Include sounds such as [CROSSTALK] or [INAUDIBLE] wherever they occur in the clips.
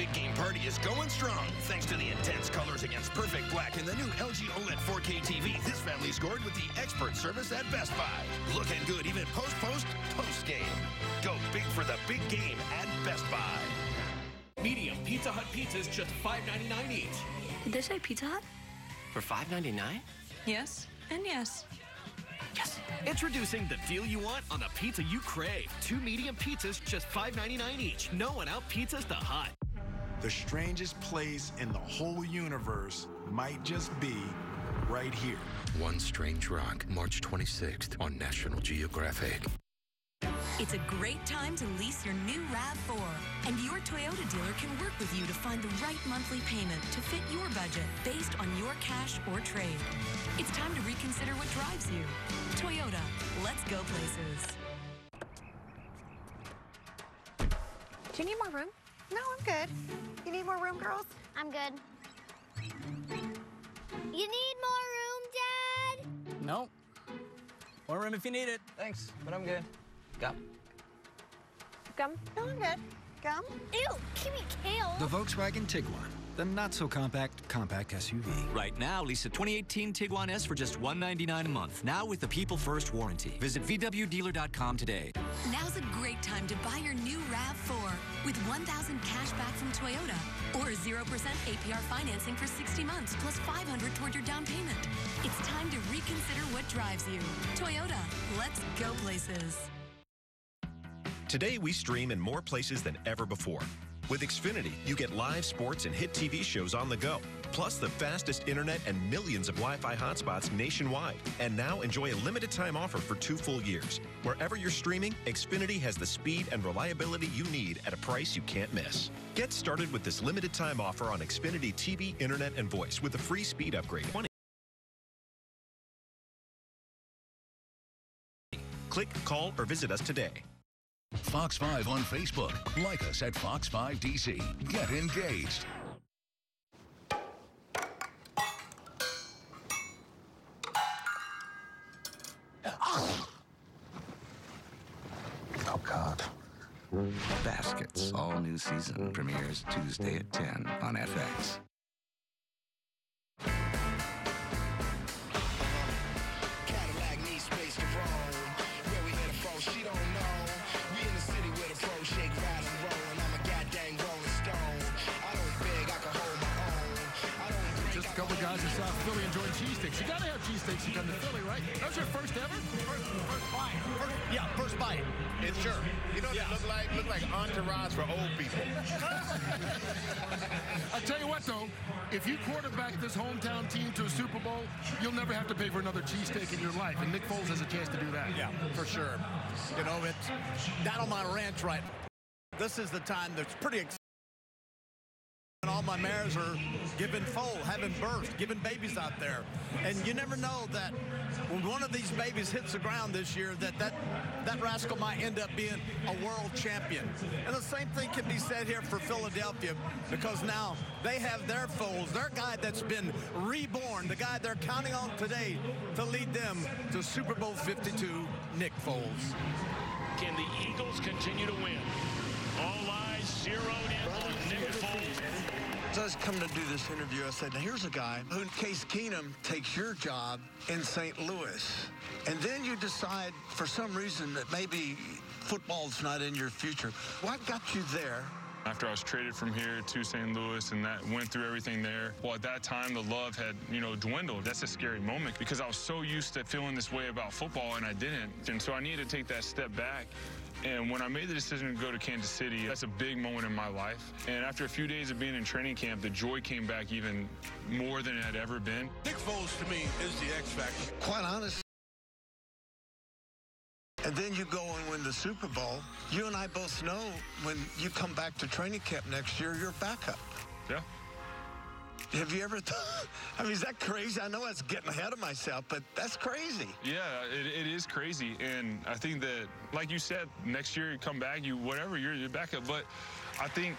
big game party is going strong. Thanks to the intense colors against perfect black in the new LG OLED 4K TV, this family scored with the expert service at Best Buy. Looking good even post post post game. Go big for the big game at Best Buy. Medium Pizza Hut pizzas just $5.99 each. Did they say Pizza Hut? For $5.99? Yes, and yes. Yes. Introducing the deal you want on the pizza you crave. Two medium pizzas, just $5.99 each. No one out pizzas the hut. The strangest place in the whole universe might just be right here. One Strange Rock, March 26th on National Geographic. It's a great time to lease your new RAV4, and your Toyota dealer can work with you to find the right monthly payment to fit your budget based on your cash or trade. It's time to reconsider what drives you. Toyota, let's go places. Do you need more room? No, I'm good. You need more room, girls? I'm good. You need more room, Dad? No. More room if you need it. Thanks, but I'm good. Go. Gum? No, I'm good. Gum? Ew, give me kale. The Volkswagen Tiguan, the not-so-compact compact SUV. Right now, lease a 2018 Tiguan S for just 199 a month. Now with the People First warranty. Visit VWDealer.com today. Now's a great time to buy your new RAV4 with 1000 cash back from Toyota or 0% APR financing for 60 months plus 500 toward your down payment. It's time to reconsider what drives you. Toyota, let's go places. Today, we stream in more places than ever before. With Xfinity, you get live sports and hit TV shows on the go, plus the fastest internet and millions of Wi Fi hotspots nationwide. And now enjoy a limited time offer for two full years. Wherever you're streaming, Xfinity has the speed and reliability you need at a price you can't miss. Get started with this limited time offer on Xfinity TV, internet, and voice with a free speed upgrade. Click, call, or visit us today. Fox 5 on Facebook. Like us at Fox 5 DC. Get engaged. Baskets, all new season, mm. premieres Tuesday at 10 on FX. Just a couple of guys in South Philly enjoying cheesesteaks. You gotta have cheesesteaks to come to Philly, right? That was your first ever? First, first bite. First, yeah, first bite. It's sure. You know what Yeah. they look like? Look like entourage for old people. [LAUGHS] I tell you what, though, if you quarterback this hometown team to a Super Bowl, you'll never have to pay for another cheesesteak in your life. And Nick Foles has a chance to do that. Yeah, for sure. You know, it's down on my ranch right. This is the time that's pretty exciting. And all my mares are giving foal, having birth, giving babies out there. And you never know that when one of these babies hits the ground this year, that that, that rascal might end up being a world champion. And the same thing can be said here for Philadelphia because now they have their foals, their guy that's been reborn, the guy they're counting on today to lead them to Super Bowl 52, Nick Foles. Can the Eagles continue to win? All eyes zeroed in on Nick Foles. As I was coming to do this interview, I said, now here's a guy who, in case Keenum takes your job in St. Louis, and then you decide for some reason that maybe football's not in your future. What got you there? After I was traded from here to St. Louis and that went through everything there, well, at that time, the love had, you know, dwindled. That's a scary moment because I was so used to feeling this way about football and I didn't. And so I needed to take that step back. And when I made the decision to go to Kansas City, that's a big moment in my life. And after a few days of being in training camp, the joy came back even more than it had ever been. Nick Foles, to me, is the X factor. Quite honest. And then you go and win the Super Bowl. You and I both know when you come back to training camp next year, you're backup. Yeah. Have you ever thought? [LAUGHS] I mean, is that crazy? I know that's getting ahead of myself, but that's crazy. Yeah, it, it is crazy, and I think that, like you said, next year you come back, you whatever, you're, you're back up. But I think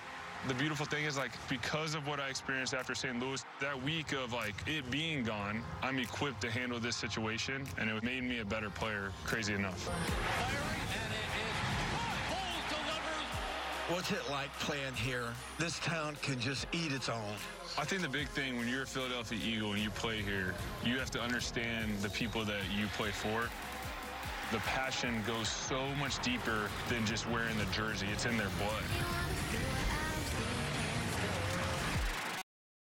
the beautiful thing is like because of what I experienced after St. Louis, that week of like it being gone, I'm equipped to handle this situation, and it made me a better player. Crazy enough. What's it like playing here? This town can just eat its own. I think the big thing when you're a Philadelphia Eagle and you play here, you have to understand the people that you play for. The passion goes so much deeper than just wearing the jersey. It's in their blood.